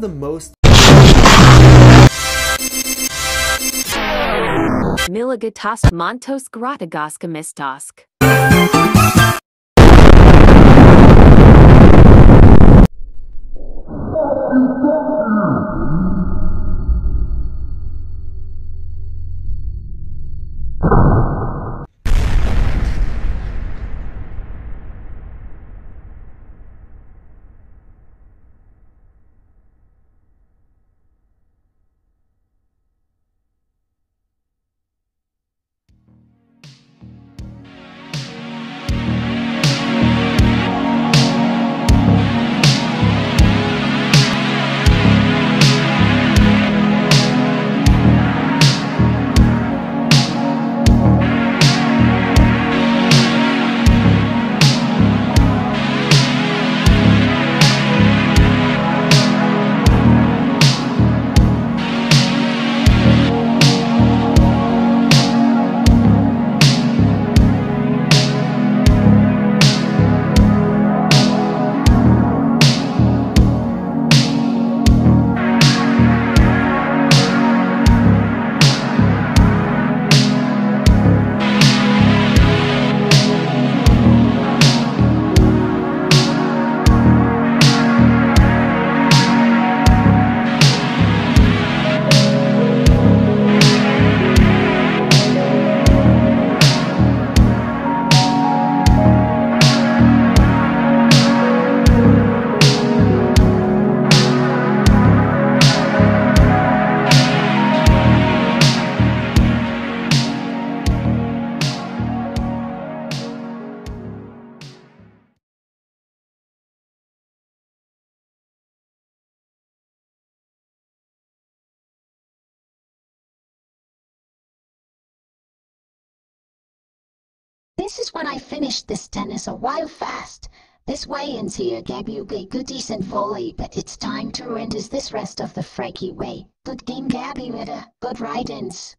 the most Miligatosk Montos Grotagaska This is when I finished this tennis a while fast. This weigh-ins here gave you a good decent volley, but it's time to renders this rest of the Frankie way. Good game, Gabby, a good ride-ins.